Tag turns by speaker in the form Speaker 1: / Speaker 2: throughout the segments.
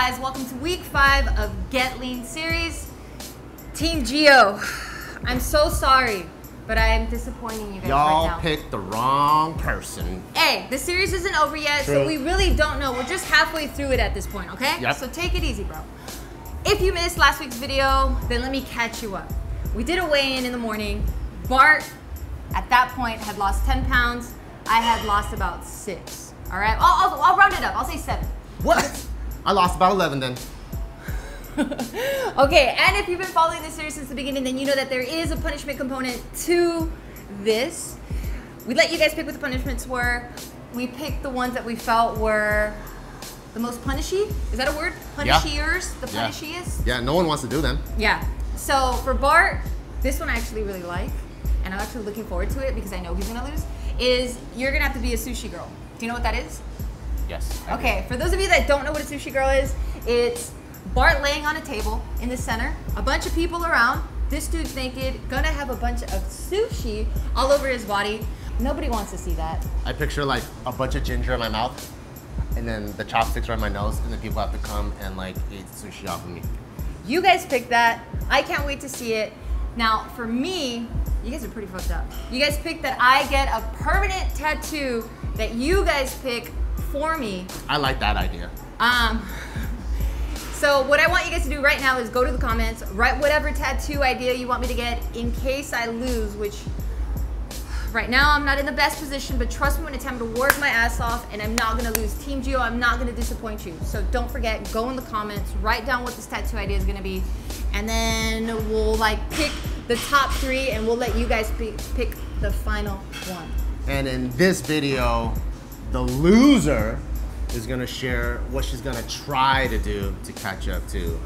Speaker 1: guys? Welcome to week five of Get Lean series. Team Geo, I'm so sorry, but I am disappointing you guys
Speaker 2: Y'all
Speaker 1: right now.
Speaker 2: picked the wrong person.
Speaker 1: Hey, the series isn't over yet, so we really don't know. We're just halfway through it at this point, okay?
Speaker 2: Yep.
Speaker 1: So take it easy, bro. If you missed last week's video, then let me catch you up. We did a weigh-in in the morning. Bart, at that point, had lost 10 pounds. I had lost about six. All right, I'll, I'll, I'll round it up. I'll say seven.
Speaker 2: What? I lost about 11 then.
Speaker 1: Okay, and if you've been following this series since the beginning, then you know that there is a punishment component to this. We let you guys pick what the punishments were. We picked the ones that we felt were the most punishy. Is that a word?
Speaker 2: Yeah.
Speaker 1: Punishiers? The
Speaker 2: Yeah.
Speaker 1: punishiest?
Speaker 2: Yeah, no one wants to do them.
Speaker 1: Yeah. So for Bart, this one I actually really like, and I'm actually looking forward to it because I know he's gonna lose. Is you're gonna have to be a sushi girl. Do you know what that is?
Speaker 2: Yes. I do.
Speaker 1: Okay, for those of you that don't know what a sushi girl is, it's Bart laying on a table in the center, a bunch of people around. This dude's naked, gonna have a bunch of sushi all over his body. Nobody wants to see that.
Speaker 2: I picture like a bunch of ginger in my mouth, and then the chopsticks are on my nose, and then people have to come and like eat sushi off of me.
Speaker 1: You guys picked that. I can't wait to see it. Now, for me, you guys are pretty fucked up. You guys picked that I get a permanent tattoo that you guys pick for me
Speaker 2: I like that idea.
Speaker 1: Um, so what I want you guys to do right now is go to the comments, write whatever tattoo idea you want me to get in case I lose, which right now I'm not in the best position, but trust me when it's time to work my ass off and I'm not gonna lose. Team Geo, I'm not gonna disappoint you. So don't forget, go in the comments, write down what this tattoo idea is gonna be, and then we'll like pick the top three and we'll let you guys pick, pick the final one.
Speaker 2: And in this video, the loser is gonna share what she's gonna try to do to catch up to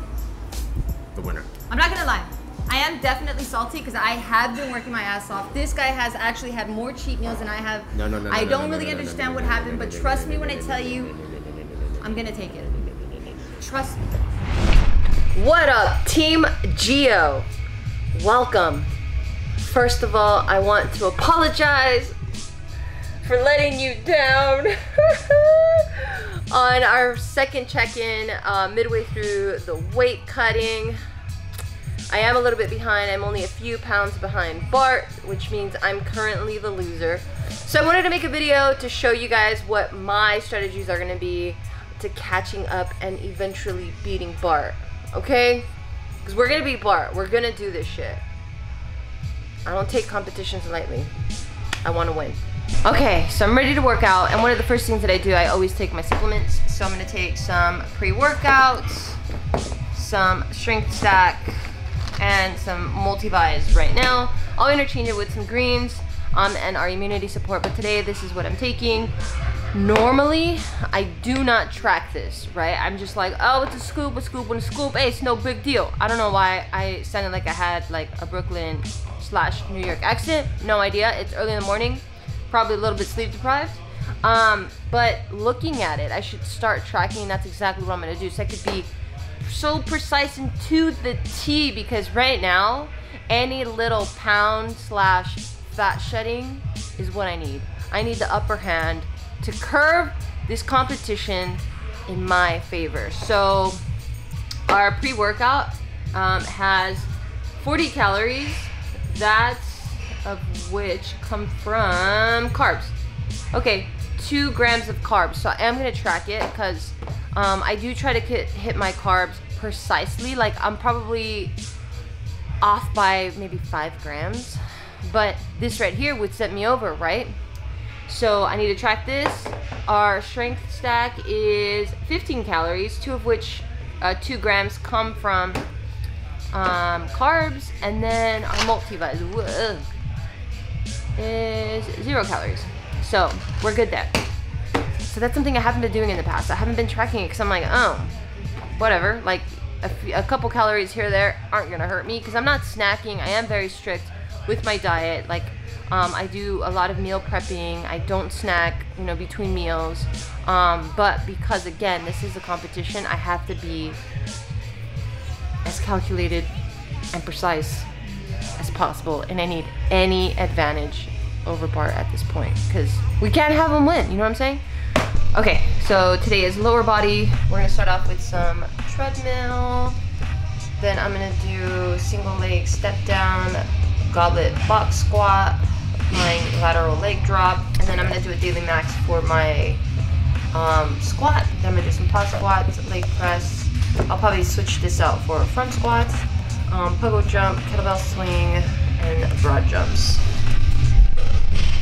Speaker 2: the winner.
Speaker 1: I'm not gonna lie. I am definitely salty because I have been working my ass off. This guy has actually had more cheat meals than I have.
Speaker 2: No, no, no,
Speaker 1: I don't really understand what happened, but trust me when I tell you. I'm gonna take it. Trust me. What up, Team Geo? Welcome. First of all, I want to apologize for letting you down on our second check-in uh, midway through the weight cutting. I am a little bit behind. I'm only a few pounds behind Bart, which means I'm currently the loser. So I wanted to make a video to show you guys what my strategies are gonna be to catching up and eventually beating Bart, okay? Because we're gonna beat Bart. We're gonna do this shit. I don't take competitions lightly. I wanna win. Okay, so I'm ready to work out, and one of the first things that I do, I always take my supplements. So I'm gonna take some pre-workouts, some strength stack, and some multivies right now. I'll interchange it with some greens um, and our immunity support, but today this is what I'm taking. Normally, I do not track this, right? I'm just like, oh, it's a scoop, a scoop, and a scoop. Hey, it's no big deal. I don't know why I sounded like I had like a Brooklyn slash New York accent. No idea. It's early in the morning, probably a little bit sleep deprived. Um, but looking at it, I should start tracking. That's exactly what I'm gonna do. So I could be so precise and to the T because right now, any little pound slash fat shedding is what I need. I need the upper hand to curve this competition in my favor. So our pre-workout um, has 40 calories, that of which come from carbs. Okay, two grams of carbs. So I am gonna track it because um, I do try to hit, my carbs precisely. Like I'm probably off by maybe five grams, but this right here would set me over, right? So I need to track this. Our strength stack is 15 calories, two of which, uh, two grams come from um, carbs, and then our multivise whoa, is zero calories. So we're good there. So that's something I haven't been doing in the past. I haven't been tracking it because I'm like, oh, whatever. Like a, couple calories here there aren't gonna hurt me because I'm not snacking. I am very strict with my diet. Like um, I do a lot of meal prepping. I don't snack, you know, between meals. Um, but because again, this is a competition, I have to be as calculated and precise possible, and I need any advantage over Bart at this point because we can't have him win. You know what I'm saying? Okay, so today is lower body. We're gonna start off with some treadmill. Then I'm gonna do single leg step down, goblet box squat, my lateral leg drop, and then I'm gonna do a daily max for my um, squat. Then I'm gonna do some pause squats, leg press. I'll probably switch this out for front squats, um, pogo jump, kettlebell swing, and broad jumps.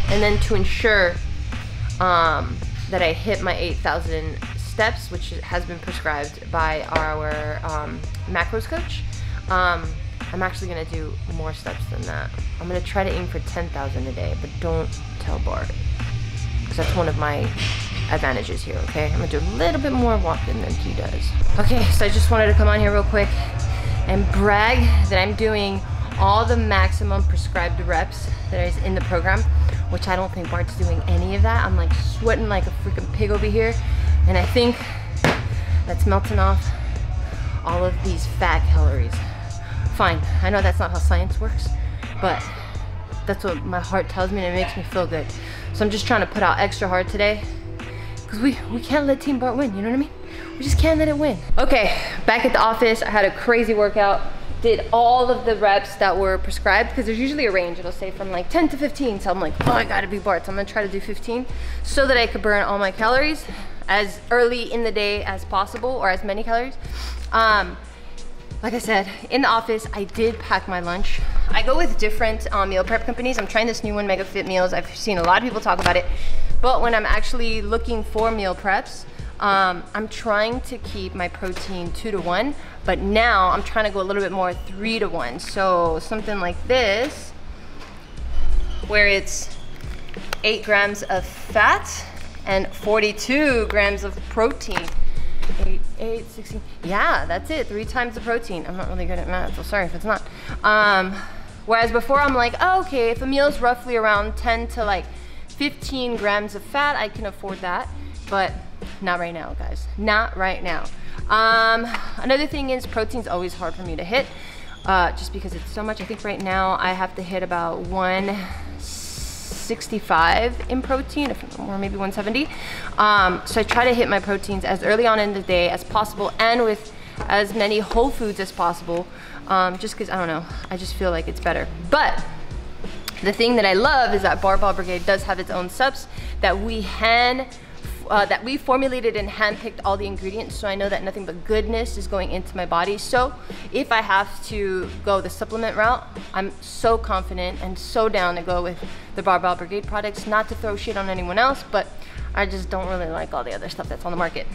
Speaker 1: And then to ensure um, that I hit my 8,000 steps, which has been prescribed by our um, macros coach, um, I'm actually gonna do more steps than that. I'm gonna try to aim for 10,000 a day, but don't tell Bart, because that's one of my advantages here, okay? I'm gonna do a little bit more walking than he does. Okay, so I just wanted to come on here real quick and brag that I'm doing all the maximum prescribed reps that is in the program, which I don't think Bart's doing any of that. I'm like sweating like a freaking pig over here. And I think that's melting off all of these fat calories. Fine, I know that's not how science works, but that's what my heart tells me and it makes me feel good. So I'm just trying to put out extra hard today because we, we can't let Team Bart win, you know what I mean? We just can't let it win. Okay, back at the office, I had a crazy workout did all of the reps that were prescribed because there's usually a range. It'll say from like 10 to 15. So I'm like, oh, I gotta be Bart. So I'm gonna try to do 15 so that I could burn all my calories as early in the day as possible or as many calories. Um, like I said, in the office, I did pack my lunch. I go with different um, meal prep companies. I'm trying this new one, Mega Fit Meals. I've seen a lot of people talk about it. But when I'm actually looking for meal preps, um, I'm trying to keep my protein two to one, but now I'm trying to go a little bit more three to one. So something like this, where it's eight grams of fat and 42 grams of protein. Eight, eight, 16. Yeah, that's it. Three times the protein. I'm not really good at math, so sorry if it's not. Um, whereas before I'm like, oh, okay, if a meal is roughly around 10 to like 15 grams of fat, I can afford that. But not right now, guys. Not right now. Um, another thing is protein's always hard for me to hit uh, just because it's so much. I think right now I have to hit about 165 in protein, or maybe 170. Um, so I try to hit my proteins as early on in the day as possible and with as many whole foods as possible um, just because, I don't know, I just feel like it's better. But the thing that I love is that Barbell Brigade does have its own subs that we hand uh, that we formulated and handpicked all the ingredients so I know that nothing but goodness is going into my body. So if I have to go the supplement route, I'm so confident and so down to go with the Barbell Brigade products, not to throw shit on anyone else, but I just don't really like all the other stuff that's on the market.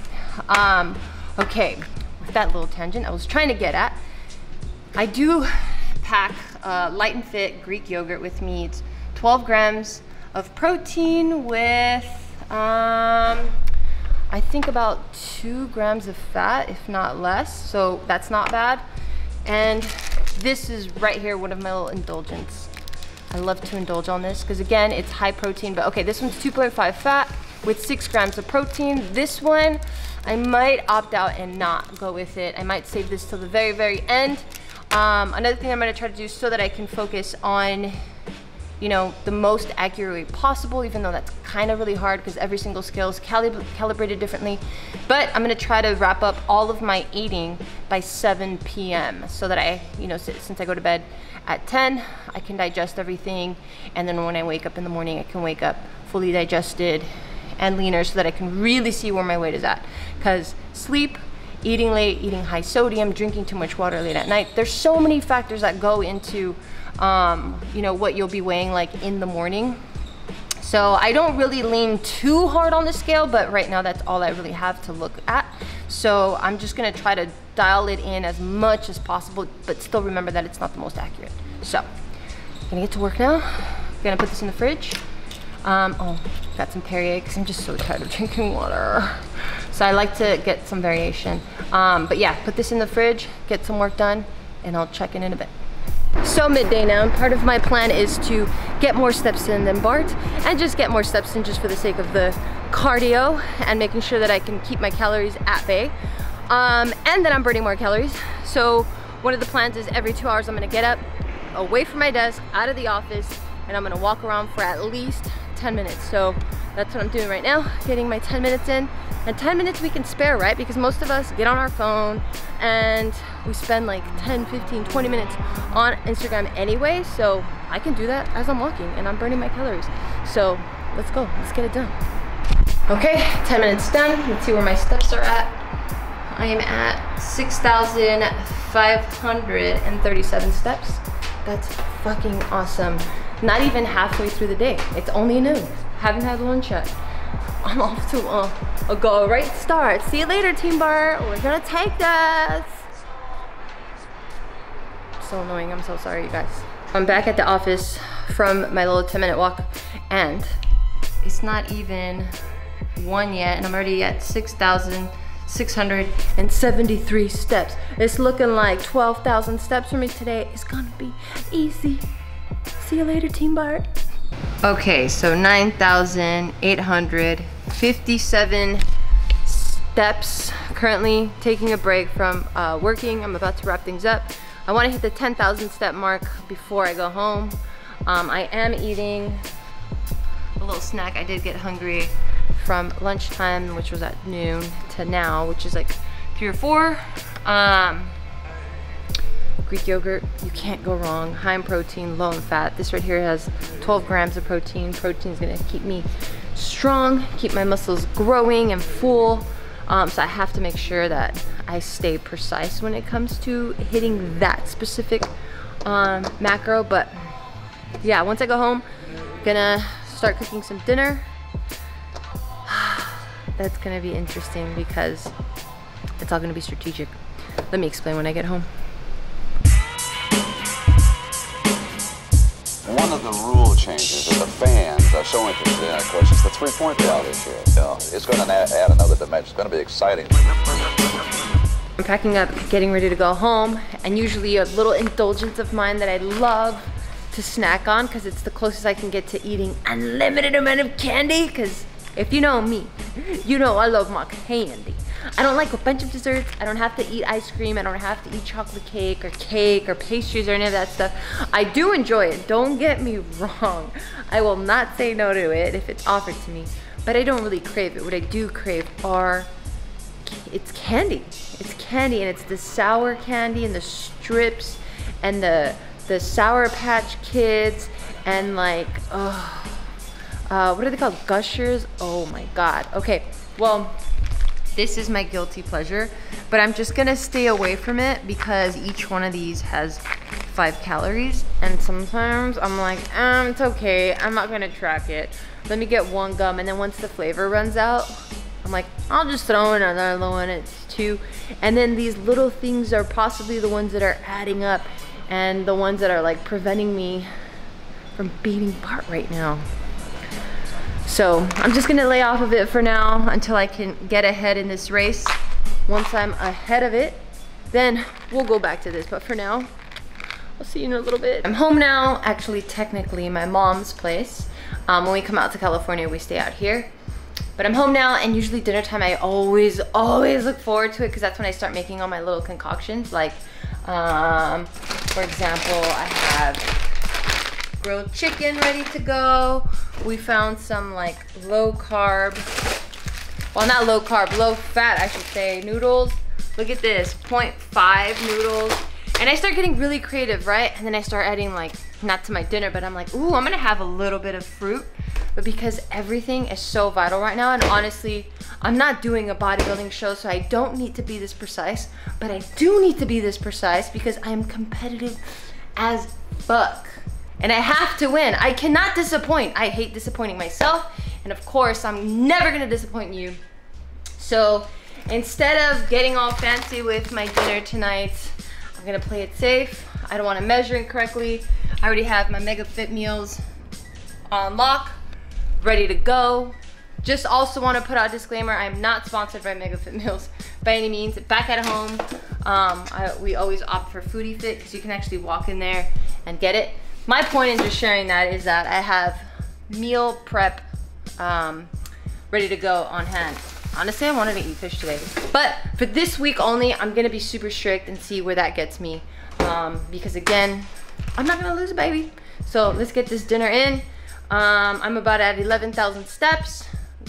Speaker 1: Um, okay, with that little tangent I was trying to get at, I do pack uh, Light and Fit Greek yogurt with me. It's 12 grams of protein with um, I think about two grams of fat, if not less. So that's not bad. And this is right here, one of my little indulgence. I love to indulge on this because again, it's high protein, but okay, this one's 2.5 fat with six grams of protein. This one, I might opt out and not go with it. I might save this till the very, very end. Um, another thing I'm gonna try to do so that I can focus on you know, the most accurate way possible, even though that's kind of really hard because every single scale is calib calibrated differently. But I'm gonna try to wrap up all of my eating by 7 p.m. so that I, you know, since I go to bed at 10, I can digest everything. And then when I wake up in the morning, I can wake up fully digested and leaner so that I can really see where my weight is at. Because sleep, eating late, eating high sodium, drinking too much water late at night, there's so many factors that go into um, you know, what you'll be weighing like in the morning. So I don't really lean too hard on the scale, but right now that's all I really have to look at. So I'm just gonna try to dial it in as much as possible, but still remember that it's not the most accurate. So, I'm gonna get to work now. I'm Gonna put this in the fridge. Um, oh, got some Perrier because I'm just so tired of drinking water. So I like to get some variation. Um, but yeah, put this in the fridge, get some work done, and I'll check in in a bit. So midday now, and part of my plan is to get more steps in than Bart, and just get more steps in just for the sake of the cardio and making sure that I can keep my calories at bay, um, and that I'm burning more calories. So one of the plans is every two hours I'm gonna get up, away from my desk, out of the office, and I'm gonna walk around for at least 10 minutes. So that's what I'm doing right now, getting my 10 minutes in. And 10 minutes we can spare, right? Because most of us get on our phone and we spend like 10, 15, 20 minutes on Instagram anyway. So I can do that as I'm walking and I'm burning my calories. So let's go, let's get it done. Okay, 10 minutes done. Let's see where my steps are at. I am at 6,537 steps. That's fucking awesome. Not even halfway through the day. It's only noon. Haven't had lunch yet. I'm off to a, a go right start. See you later, Team Bart. We're gonna take this. So annoying. I'm so sorry, you guys. I'm back at the office from my little 10 minute walk and it's not even one yet and I'm already at 6,673 steps. It's looking like 12,000 steps for me today. It's gonna be easy. See you later, Team Bart. Okay, so 9,857 steps. Currently taking a break from uh, working. I'm about to wrap things up. I wanna hit the 10,000 step mark before I go home. Um, I am eating a little snack. I did get hungry from lunchtime, which was at noon, to now, which is like three or four. Um, Greek yogurt, you can't go wrong. High in protein, low in fat. This right here has 12 grams of protein. Protein is gonna keep me strong, keep my muscles growing and full. Um, so I have to make sure that I stay precise when it comes to hitting that specific um, macro. But yeah, once I go home, gonna start cooking some dinner. That's gonna be interesting because it's all gonna be strategic. Let me explain when I get home.
Speaker 3: One of the rule changes that the fans are so interested in, of course, is the three-point play this year. Yeah, it's going to add another dimension. It's going to be exciting.
Speaker 1: I'm packing up, getting ready to go home, and usually a little indulgence of mine that I love to snack on because it's the closest I can get to eating unlimited amount of candy because if you know me, you know I love my candy. I don't like a bunch of desserts. I don't have to eat ice cream. I don't have to eat chocolate cake or cake or pastries or any of that stuff. I do enjoy it. Don't get me wrong. I will not say no to it if it's offered to me, but I don't really crave it. What I do crave are, it's candy. It's candy and it's the sour candy and the strips and the, the Sour Patch Kids and like, oh, uh, what are they called? Gushers? Oh my God. Okay, well, this is my guilty pleasure, but I'm just gonna stay away from it because each one of these has five calories. And sometimes I'm like, um, it's okay. I'm not gonna track it. Let me get one gum. And then once the flavor runs out, I'm like, I'll just throw in another one. It's two. And then these little things are possibly the ones that are adding up and the ones that are like preventing me from beating Bart right now. So I'm just gonna lay off of it for now until I can get ahead in this race. Once I'm ahead of it, then we'll go back to this. But for now, I'll see you in a little bit. I'm home now, actually technically my mom's place. Um, when we come out to California, we stay out here. But I'm home now and usually dinner time, I always, always look forward to it because that's when I start making all my little concoctions. Like, um, for example, I have grilled chicken ready to go. We found some like low carb, well not low carb, low fat I should say, noodles. Look at this, 0.5 noodles. And I start getting really creative, right? And then I start adding like, not to my dinner, but I'm like, ooh, I'm gonna have a little bit of fruit. But because everything is so vital right now, and honestly, I'm not doing a bodybuilding show, so I don't need to be this precise, but I do need to be this precise because I am competitive as fuck. And I have to win. I cannot disappoint. I hate disappointing myself. And of course, I'm never gonna disappoint you. So instead of getting all fancy with my dinner tonight, I'm gonna play it safe. I don't wanna measure incorrectly. I already have my Mega Fit meals on lock, ready to go. Just also wanna put out a disclaimer, I'm not sponsored by Mega Fit Meals by any means. Back at home, um, I, we always opt for Foodie Fit because you can actually walk in there and get it. My point in just sharing that is that I have meal prep um, ready to go on hand. Honestly, I wanted to eat fish today. But for this week only, I'm gonna be super strict and see where that gets me. Um, because again, I'm not gonna lose a baby. So let's get this dinner in. Um, I'm about at 11,000 steps,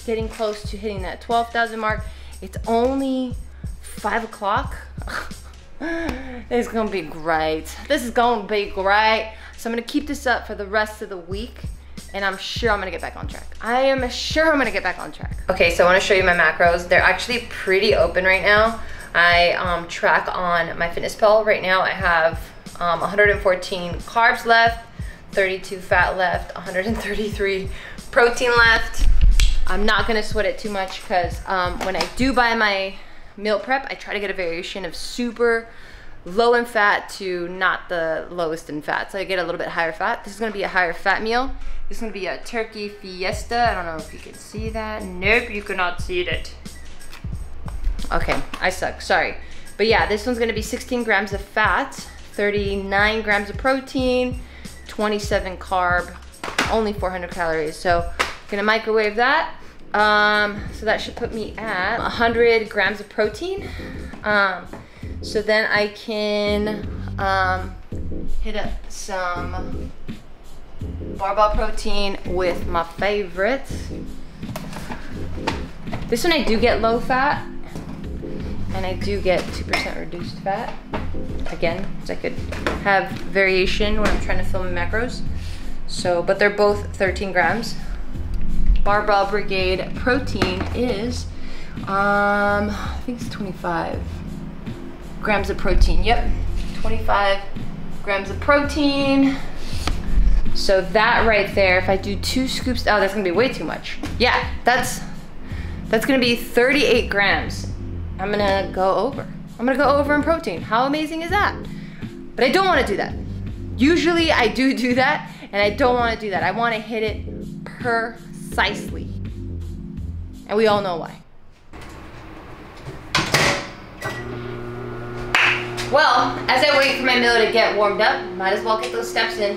Speaker 1: getting close to hitting that 12,000 mark. It's only five o'clock. it's gonna be great. This is gonna be great. So I'm gonna keep this up for the rest of the week and I'm sure I'm gonna get back on track. I am sure I'm gonna get back on track. Okay, so I wanna show you my macros. They're actually pretty open right now. I um, track on MyFitnessPal. Right now I have um, 114 carbs left, 32 fat left, 133 protein left. I'm not gonna sweat it too much because um, when I do buy my meal prep, I try to get a variation of super low in fat to not the lowest in fat. So I get a little bit higher fat. This is gonna be a higher fat meal. This is gonna be a turkey fiesta. I don't know if you can see that. Nope, you cannot see it. Okay, I suck, sorry. But yeah, this one's gonna be 16 grams of fat, 39 grams of protein, 27 carb, only 400 calories. So gonna microwave that. Um, so that should put me at 100 grams of protein. Um, so then I can um, hit up some barbell protein with my favorites. This one I do get low fat and I do get 2% reduced fat. Again, so I could have variation when I'm trying to film macros. So, but they're both 13 grams. Barbell Brigade protein is, um, I think it's 25 grams of protein. Yep, 25 grams of protein. So that right there, if I do two scoops, oh, that's gonna be way too much. Yeah, that's that's gonna be 38 grams. I'm gonna go over. I'm gonna go over in protein. How amazing is that? But I don't wanna do that. Usually I do do that, and I don't wanna do that. I wanna hit it precisely. And we all know why. Well, as I wait for my meal to get warmed up, might as well get those steps in.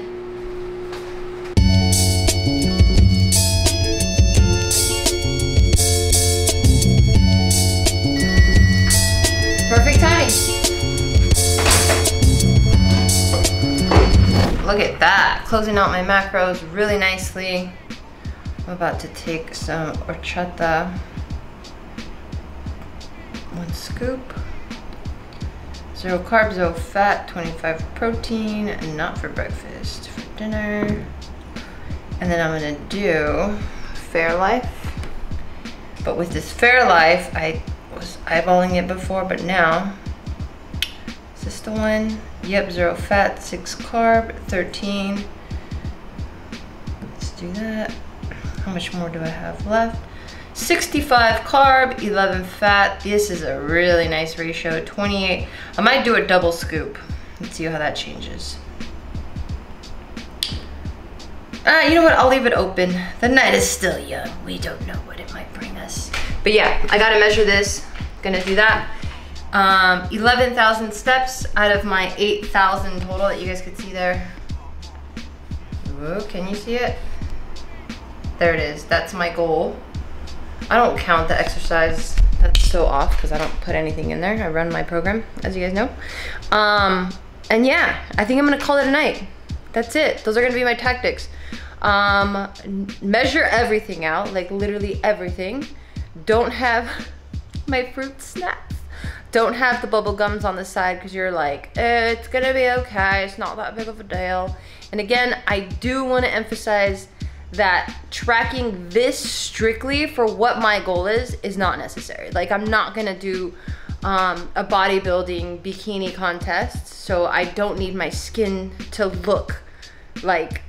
Speaker 1: Perfect timing. Look at that, closing out my macros really nicely. I'm about to take some horchata. One scoop. Zero carbs, zero fat, 25 protein, not for breakfast, for dinner. And then I'm gonna do Fairlife. But with this Fairlife, I was eyeballing it before, but now, is this the one? Yep, zero fat, six carb, 13. Let's do that. How much more do I have left? 65 carb, 11 fat. This is a really nice ratio, 28. I might do a double scoop. Let's see how that changes. Uh, you know what, I'll leave it open. The night is still young. We don't know what it might bring us. But yeah, I gotta measure this. Gonna do that. Um, 11,000 steps out of my 8,000 total that you guys could see there. Ooh, can you see it? There it is, that's my goal. I don't count the exercise. That's so off because I don't put anything in there. I run my program, as you guys know. Um, and yeah, I think I'm gonna call it a night. That's it. Those are gonna be my tactics. Um, measure everything out, like literally everything. Don't have my fruit snacks. Don't have the bubble gums on the side because you're like, eh, it's gonna be okay. It's not that big of a deal. And again, I do want to emphasize that tracking this strictly for what my goal is is not necessary. Like I'm not gonna do um, a bodybuilding bikini contest, so I don't need my skin to look like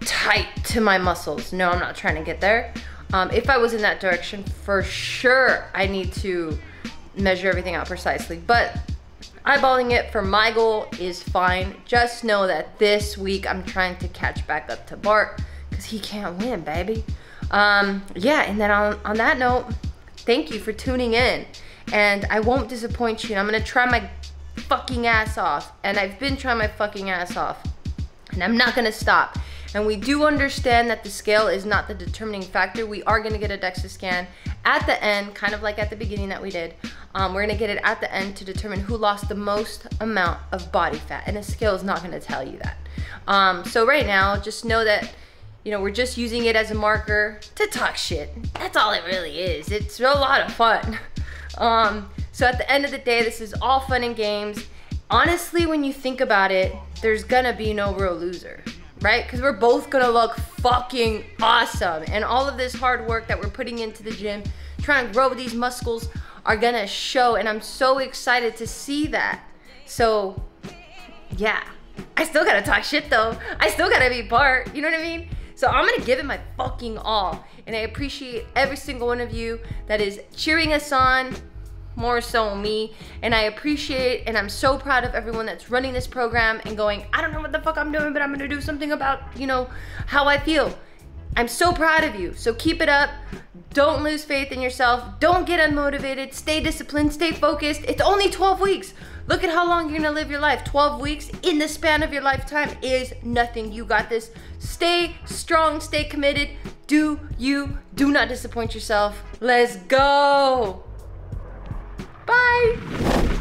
Speaker 1: tight to my muscles. No, I'm not trying to get there. Um, if I was in that direction, for sure I need to measure everything out precisely. But eyeballing it for my goal is fine. Just know that this week I'm trying to catch back up to Bart because he can't win, baby. Um, yeah, and then on, on that note, thank you for tuning in. And I won't disappoint you. I'm gonna try my fucking ass off. And I've been trying my fucking ass off. And I'm not gonna stop. And we do understand that the scale is not the determining factor. We are gonna get a DEXA scan at the end, kind of like at the beginning that we did. Um, we're gonna get it at the end to determine who lost the most amount of body fat. And a scale is not gonna tell you that. Um, so right now, just know that You know, we're just using it as a marker to talk shit. That's all it really is. It's a lot of fun. Um, so at the end of the day, this is all fun and games. Honestly, when you think about it, there's gonna be no real loser, right? Because we're both gonna look fucking awesome. And all of this hard work that we're putting into the gym, trying to grow these muscles, are gonna show. And I'm so excited to see that. So, yeah. I still gotta talk shit though. I still gotta be Bart. You know what I mean? So I'm gonna give it my fucking all. And I appreciate every single one of you that is cheering us on, more so me. And I appreciate and I'm so proud of everyone that's running this program and going, I don't know what the fuck I'm doing, but I'm gonna do something about, you know, how I feel. I'm so proud of you. So keep it up. Don't lose faith in yourself. Don't get unmotivated. Stay disciplined. Stay focused. It's only 12 weeks. Look at how long you're gonna live your life. 12 weeks in the span of your lifetime is nothing. You got this. Stay strong, stay committed. Do you, do not disappoint yourself. Let's go. Bye.